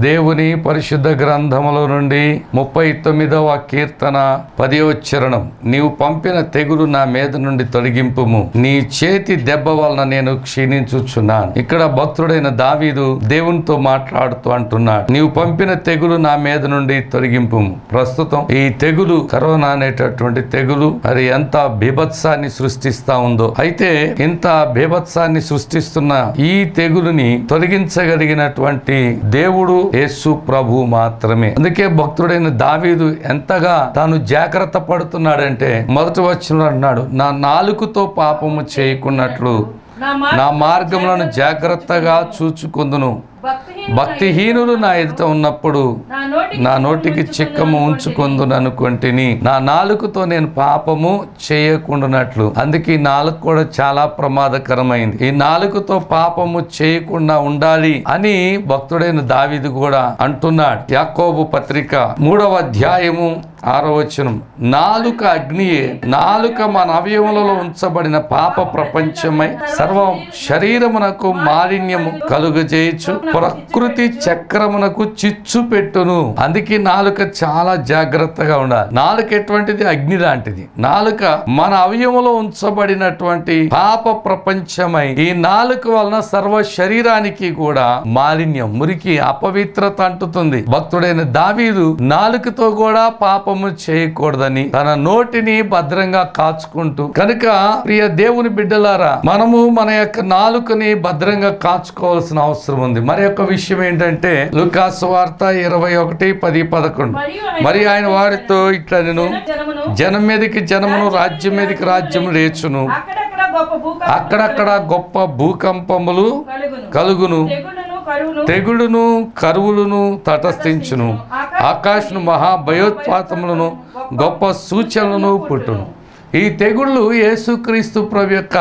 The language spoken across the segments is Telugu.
దేవుని పరిశుద్ధ గ్రంథముల నుండి ముప్పై తొమ్మిదవ కీర్తన పదవ నీవు పంపిన తెగులు నా మీద నుండి తొలగింపుము. నీ చేతి దెబ్బ వలన నేను క్షీణించుచున్నాను. ఇక్కడ భక్తుడైన దావీదు దేవునితో మాట్లాడుతూ అంటున్నాడు నీవు పంపిన తెగులు నా మీద నుండి తొలగింపుము. ప్రస్తుతం ఈ తెగులు కరోనా అనేటటువంటి తెగులు అది ఎంత బీభత్సాన్ని సృష్టిస్తా ఉందో. అయితే ఇంత బీభత్సాన్ని సృష్టిస్తున్న ఈ తెగులుని తొలగించగలిగినటువంటి దేవుడు యేసు ప్రభు మాత్రమే. అందుకే భక్తుడైన దావీదు ఎంతగా తాను జాగ్రత్త పడుతున్నాడంటే మొదటి వచ్చిన అన్నాడు నా నాలుకతో పాపము చేయకున్నట్లు నా మార్గములను జాగ్రత్తగా చూచుకుందును. భక్తిహీనులు నా ఎదుట ఉన్నప్పుడు నా నోటికి చిక్కము ఉంచుకొందును అనుకుంటుని. నా నాలుకతో నేను పాపము చేయకుండానట్లు. అందుకే ఈ నాలుక కూడా చాలా ప్రమాదకరమైంది. ఈ నాలుకతో పాపము చేయకుండా ఉండాలి అని భక్తుడైన దావీదు కూడా అంటున్నాడు. యాకోబు పత్రిక మూడవ అధ్యాయము ఆరవచనం నాలుక అగ్నియే నాలుక మన అవయవములలో ఉంచబడిన పాప ప్రపంచమై సర్వం శరీరమునకు మాలిన్యము కలుగజేయచ్చు ప్రకృతి చక్రమునకు చిచ్చు పెట్టును. అందుకే నాలుక చాలా జాగ్రత్తగా ఉండాలి. నాలుక ఎటువంటిది? అగ్ని లాంటిది. నాలుక మన అవయవములో ఉంచబడినటువంటి పాప ప్రపంచమై ఈ నాలుక వలన సర్వ శరీరానికి కూడా మాలిన్యం మురికి అపవిత్రత అంటుతుంది. భక్తుడైన దావీదు నాలుకతో కూడా పాప పాపము చేయకూడదని తన నోటిని భద్రంగా కాచుకుంటూ కనుక ప్రియ దేవుని బిడ్డలారా మనము మన యొక్క నాలుకని భద్రంగా కాచుకోవాల్సిన అవసరం ఉంది. మరి యొక్క విషయం ఏంటంటే లుకాసు వార్త ఇరవై ఒకటి పది పదకొండు. మరి ఆయన వారితో ఇట్లా నేను జనం మీదకి జనమును రాజ్యం మీదకి రాజ్యం లేచును. అక్కడక్కడ గొప్ప భూకంపములు కలుగును. తెగులును కరువులను తటస్థించును. ఆకాశను మహా భయోత్పాతములను గొప్ప సూచనలను పుట్టును. ఈ తెగుళ్ళు యేసుక్రీస్తు ప్రభు యొక్క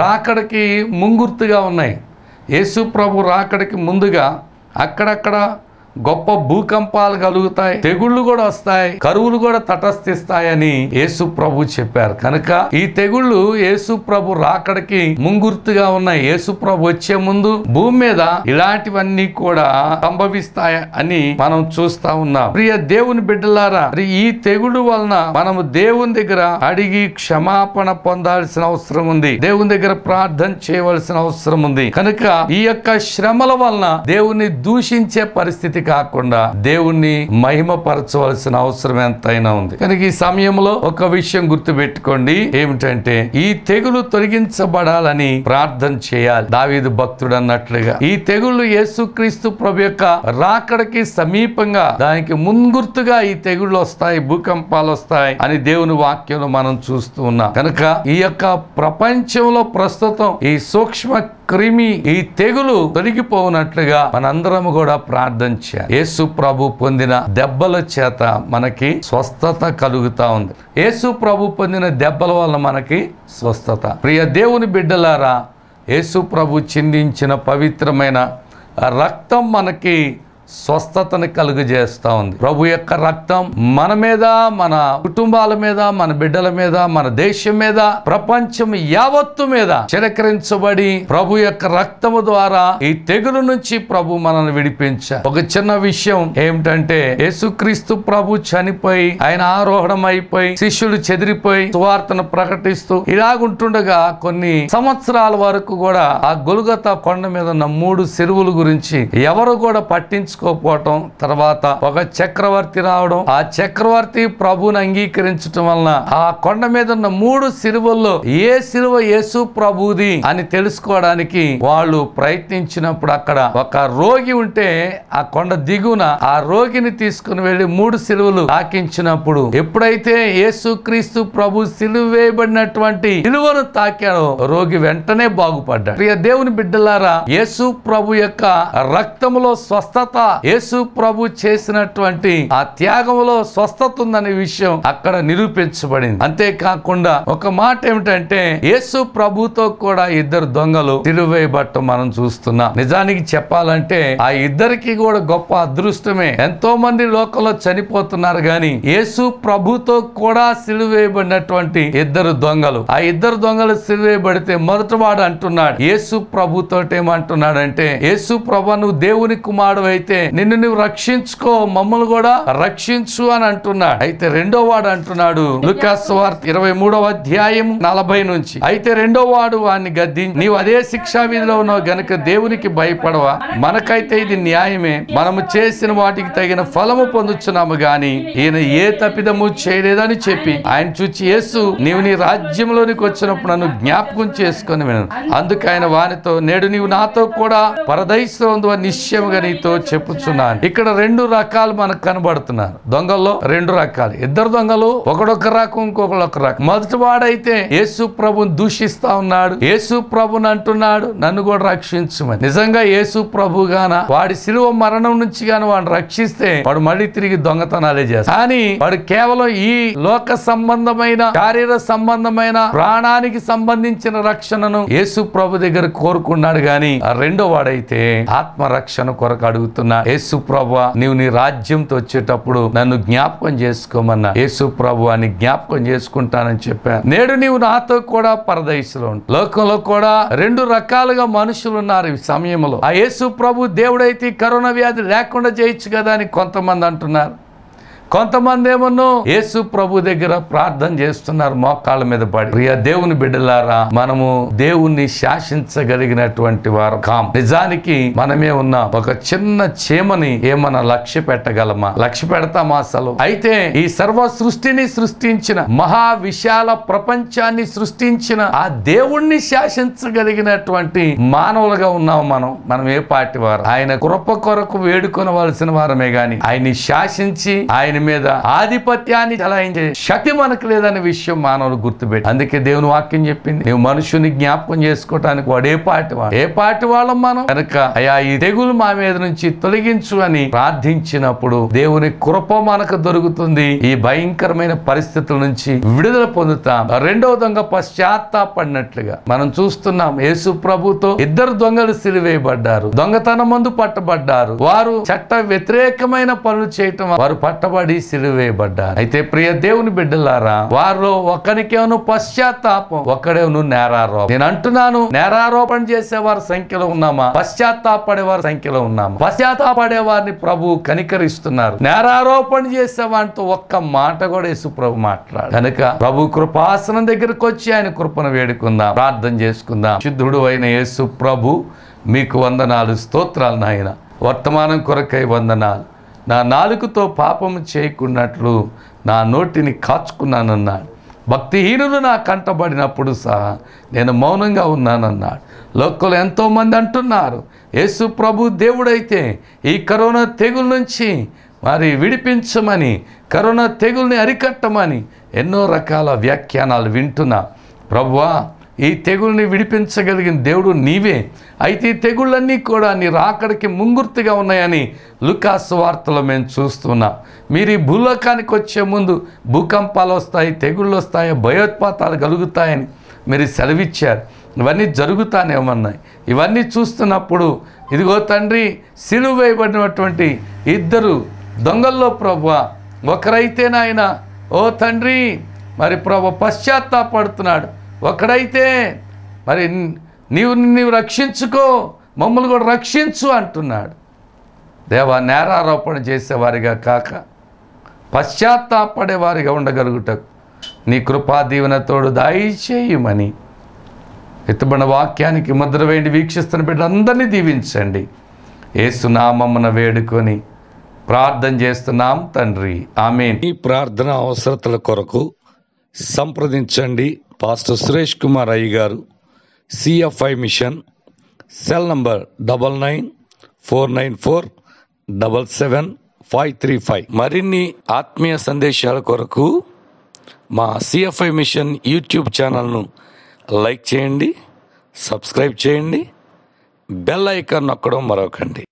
రాకడికి ముంగుర్తుగా ఉన్నాయి. యేసు ప్రభు రాకడికి ముందుగా అక్కడక్కడ గొప్ప భూకంపాలు కలుగుతాయి తెగుళ్ళు కూడా వస్తాయి కరువులు కూడా తటస్థిస్తాయని యేసు ప్రభు చెప్పారు. కనుక ఈ తెగుళ్ళు యేసు ప్రభు రాకడికి ముంగుర్తుగా ఉన్నాయి యేసు ప్రభు వచ్చే ముందు భూమి మీద ఇలాంటివన్నీ కూడా సంభవిస్తాయి అని మనం చూస్తా ఉన్నాం. ప్రియ దేవుని బిడ్డలారా మరి ఈ తెగుడు వలన మనము దేవుని దగ్గర అడిగి క్షమాపణ పొందాల్సిన అవసరం ఉంది. దేవుని దగ్గర ప్రార్థన చేయవలసిన అవసరం ఉంది. కనుక ఈ యొక్క శ్రమల వలన దేవుని దూషించే పరిస్థితి కాకుండా దేవుణ్ణి మహిమపరచవలసిన అవసరం ఎంతైనా ఉంది. కనుక ఈ సమయంలో ఒక విషయం గుర్తు పెట్టుకోండి ఏమిటంటే ఈ తెగులు తొలగించబడాలని ప్రార్థన చేయాలి. దావీదు భక్తుడు అన్నట్లుగా. ఈ తెగులు యేసుక్రీస్తు ప్రభు యొక్క రాకడికి సమీపంగా దానికి ముంగుర్తుగా ఈ తెగుళ్ళు వస్తాయి భూకంపాలు వస్తాయి అని దేవుని వాక్యంలో మనం చూస్తూ ఉన్నాం. కనుక ఈ యొక్క ప్రపంచంలో ప్రస్తుతం ఈ సూక్ష్మ క్రిమి ఈ తెగులు తొలగిపోనట్లుగా మనందరం కూడా ప్రార్థన చేయాలి. యేసు ప్రభు పొందిన దెబ్బల చేత మనకి స్వస్థత కలుగుతా ఉంది. యేసు ప్రభు పొందిన దెబ్బల వల్ల మనకి స్వస్థత. ప్రియ దేవుని బిడ్డలారా యేసు ప్రభు చిందించిన పవిత్రమైన రక్తం మనకి స్వస్థతని కలుగజేస్తూ ఉంది. ప్రభు యొక్క రక్తం మన మీద మన కుటుంబాల మీద మన బిడ్డల మీద మన దేశం మీద ప్రపంచం యావత్తు మీద చిరకరించబడి ప్రభు యొక్క రక్తము ద్వారా ఈ తెగులు నుంచి ప్రభు మనల్ని విడిపించ. ఒక చిన్న విషయం ఏమిటంటే యేసుక్రీస్తు ప్రభు చనిపోయి ఆయన ఆరోహణం అయిపోయి శిష్యులు చెదిరిపోయి సువార్తను ప్రకటిస్తూ ఇలాగుంటుండగా కొన్ని సంవత్సరాల వరకు కూడా ఆ గొలుగత కొండ మీద ఉన్న మూడు చెరువుల గురించి ఎవరు కూడా పట్టించుకో పట్టించుకోకపోవటం తర్వాత ఒక చక్రవర్తి రావడం. ఆ చక్రవర్తి ప్రభుని అంగీకరించటం వలన ఆ కొండ మీద ఉన్న మూడు సిరువుల్లో ఏ సిరువ యేసు ప్రభుది అని తెలుసుకోవడానికి వాళ్ళు ప్రయత్నించినప్పుడు అక్కడ ఒక రోగి ఉంటే ఆ కొండ దిగున ఆ రోగిని తీసుకుని వెళ్ళి మూడు సిలువలు తాకించినప్పుడు ఎప్పుడైతే యేసుక్రీస్తు ప్రభు సిలువ వేయబడినటువంటి సిలువను తాకాడో రోగి వెంటనే బాగుపడ్డాడు. ప్రియ దేవుని బిడ్డలారా యేసు ప్రభు యొక్క రక్తములో స్వస్థత యేసు ప్రభు చేసినటువంటి ఆ త్యాగంలో స్వస్థత ఉందనే విషయం అక్కడ నిరూపించబడింది. అంతేకాకుండా ఒక మాట ఏమిటంటే యేసు ప్రభుతో కూడా ఇద్దరు దొంగలు సిలువేయబట్టం మనం చూస్తున్నాం. నిజానికి చెప్పాలంటే ఆ ఇద్దరికి కూడా గొప్ప అదృష్టమే. ఎంతో మంది లోకంలో చనిపోతున్నారు గాని యేసు ప్రభుతో కూడా సిలువేయబడినటువంటి ఇద్దరు దొంగలు. ఆ ఇద్దరు దొంగలు సిలువేయబడితే మొదట వాడు అంటున్నాడు యేసు ప్రభుతో ఏమంటున్నాడంటే యేసు ప్రభు నువ్వు దేవుని కుమారుడు అయితే అయితే నిన్ను నువ్వు రక్షించుకో మమ్మల్ని కూడా రక్షించు అని అంటున్నాడు. అయితే రెండో వాడు అంటున్నాడు లుకాస్ వార్త ఇరవై మూడవ అధ్యాయం నలభై నుంచి. అయితే రెండో వాడు వాడిని గద్ది నీవు అదే శిక్షా విధిలో ఉన్నావు గనుక దేవునికి భయపడవా? మనకైతే ఇది న్యాయమే. మనము చేసిన వాటికి తగిన ఫలము పొందుచున్నాము గాని ఈయన ఏ తప్పిదము చేయలేదని చెప్పి ఆయన చూచి యేసు నీవు నీ రాజ్యంలోనికి వచ్చినప్పుడు నన్ను జ్ఞాపకం చేసుకొని విన్నాను అందుకు ఆయన వానితో నేడు నీవు నాతో కూడా పరదైస్లో నిశ్చయముగా నీతో చెప్పుచున్నాను ఇక్కడ రెండు రకాలు మనకు కనబడుతున్నారు. దొంగల్లో రెండు రకాలు. ఇద్దరు దొంగలు ఒకడొక రకం ఇంకొకడొక రకం. మొదటి వాడైతే యేసు ప్రభుని దూషిస్తా ఉన్నాడు. యేసు ప్రభుని అంటున్నాడు నన్ను కూడా రక్షించమని నిజంగా యేసు ప్రభు గాన వాడి శిలువ మరణం నుంచి గాని వాడిని రక్షిస్తే వాడు మళ్ళీ తిరిగి దొంగతనాలే చేస్తాడు. కానీ వాడు కేవలం ఈ లోక సంబంధమైన శారీర సంబంధమైన ప్రాణానికి సంబంధించిన రక్షణను యేసు ప్రభు దగ్గర కోరుకున్నాడు గాని ఆ రెండో వాడైతే ఆత్మ రక్షణ కొరకు అడుగుతున్నా యేసు ప్రభు నీవు నీ రాజ్యంతో వచ్చేటప్పుడు నన్ను జ్ఞాపకం చేసుకోమన్నా. యేసు ప్రభు అని జ్ఞాపకం చేసుకుంటానని చెప్పాను నేడు నీవు నాతో కూడా పరదయసులో లోకంలో కూడా రెండు రకాలుగా మనుషులు ఉన్నారు ఈ సమయంలో. ఆ యేసు ప్రభు దేవుడైతే కరోనా వ్యాధి లేకుండా చేయొచ్చు కదా అని కొంతమంది అంటున్నారు. కొంతమంది ఏమన్నా యేసు ప్రభు దగ్గర ప్రార్థన చేస్తున్నారు మోకాళ్ళ మీద పడి. ప్రియ దేవుని బిడ్డలారా మనము దేవుణ్ణి శాసించగలిగినటువంటి వారు కాం. నిజానికి మనమే ఉన్నాం. ఒక చిన్న చీమని ఏమన్నా లక్ష్య పెట్టగలమా? లక్ష్య పెడతామా అసలు? అయితే ఈ సర్వ సృష్టిని సృష్టించిన మహా విశాల ప్రపంచాన్ని సృష్టించిన ఆ దేవుణ్ణి శాసించగలిగినటువంటి మానవులుగా ఉన్నాం మనం. మనం ఏ పార్టీ వారు? ఆయన కృప కొరకు వేడుకొనవలసిన వారమే గాని ఆయన్ని శాసించి ఆయన మీద ఆధిపత్యాన్ని చలాయించే శక్తి మనకు లేదన్న విషయం మానవులు గుర్తుపెట్టి అందుకే దేవుని వాక్యం చెప్పింది. నువ్వు మనుషుని జ్ఞాపకం చేసుకోవటానికి వాడు ఏ పాటి వాడు? ఏ పాటి వాళ్ళం మనం? కనుక అయా ఈ తెగులు మా మీద నుంచి తొలగించు అని ప్రార్థించినప్పుడు దేవుని కృప మనకు దొరుకుతుంది. ఈ భయంకరమైన పరిస్థితుల నుంచి విడుదల పొందుతాం. రెండవ దొంగ పశ్చాత్తాపడినట్లుగా మనం చూస్తున్నాం. యేసు ప్రభుతో ఇద్దరు దొంగలు సిలివేయబడ్డారు. దొంగతనం మందు పట్టబడ్డారు. వారు చట్ట వ్యతిరేకమైన పనులు చేయటం వారు పట్టబడి సిలువేయబడ్డారు. అయితే ప్రియ దేవుని బిడ్డలారా వారిలో ఒకరికేను పశ్చాత్తాపం ఒక్కడేను నేరారోపణ నేను అంటున్నాను నేరారోపణ చేసే వారి సంఖ్యలో ఉన్నామా? పశ్చాత్తాపడే వారి సంఖ్యలో ఉన్నామా? పశ్చాత్తాపడే వారిని ప్రభు కనికరిస్తున్నారు. నేరారోపణ చేసే వారితో ఒక్క మాట కూడా యేసు ప్రభు మాట్లాడు కనుక ప్రభు కృపాసనం దగ్గరకు వచ్చి ఆయన కృపను వేడుకుందాం ప్రార్థన చేసుకుందాం. శుద్ధుడు అయిన యేసు ప్రభు మీకు వందనాలు స్తోత్రాలు నాయన. వర్తమానం కొరకై వందనాలు. నా నాలుగుతో పాపము చేయకున్నట్లు నా నోటిని కాచుకున్నానన్నాడు. భక్తిహీనులు నా కంటబడినప్పుడు సహా నేను మౌనంగా ఉన్నానన్నాడు. లోకలు ఎంతోమంది అంటున్నారు యేసు ప్రభు దేవుడైతే ఈ కరోనా తెగుల నుంచి మరి విడిపించమని కరోనా తెగుల్ని అరికట్టమని ఎన్నో రకాల వ్యాఖ్యానాలు వింటున్నా. ప్రభువా ఈ తెగుల్ని విడిపించగలిగిన దేవుడు నీవే. అయితే ఈ తెగుళ్ళన్నీ కూడా నీ రాకడికి ముంగుర్తిగా ఉన్నాయని లుకాస్ వార్తలో మేము చూస్తున్నాం. మీరు ఈ భూలోకానికి వచ్చే ముందు భూకంపాలు వస్తాయి తెగుళ్ళు వస్తాయి భయోత్పాతాలు కలుగుతాయని మీరు సెలవిచ్చారు. ఇవన్నీ జరుగుతానేమన్నాయి ఇవన్నీ చూస్తున్నప్పుడు ఇదిగో తండ్రి సిలువ వేయబడినటువంటి ఇద్దరు దొంగల్లో ప్రభు ఒకరైతే నాయన ఓ తండ్రి మరి ప్రభు పశ్చాత్తాపడుతున్నాడు. ఒకడైతే మరి నీవు నీవు రక్షించుకో మమ్మల్ని కూడా రక్షించు అంటున్నాడు. దేవా నేరారోపణ చేసేవారిగా కాక పశ్చాత్తాపడేవారిగా ఉండగలుగుటకు నీ కృపా దీవెనతోడు దయచేయమని ఎత్తుబడిన వాక్యానికి ముద్ర వేయండి వీక్షిస్తున్న బిడ్డలందరినీ దీవించండి. ఏసునామమున వేడుకొని ప్రార్థన చేస్తున్నాం తండ్రి. ఆమె ఈ ప్రార్థన అవసరతల కొరకు సంప్రదించండి. పాస్టర్ సురేష్ కుమార్ అయ్య గారు CFI mission cell number double nine four nine four double seven five three five మరిన్ని ఆత్మీయ సందేశాల కొరకు మా సిఎఫ్ఐ మిషన్ యూట్యూబ్ ఛానల్ను లైక్ చేయండి సబ్స్క్రైబ్ చేయండి బెల్ ఐకాన్ నొక్కడం మరొకండి.